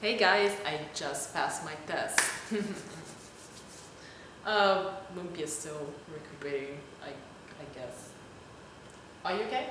Hey guys, I just passed my test. Um, uh, Lumpy is still recuperating, I, I guess. Are you okay?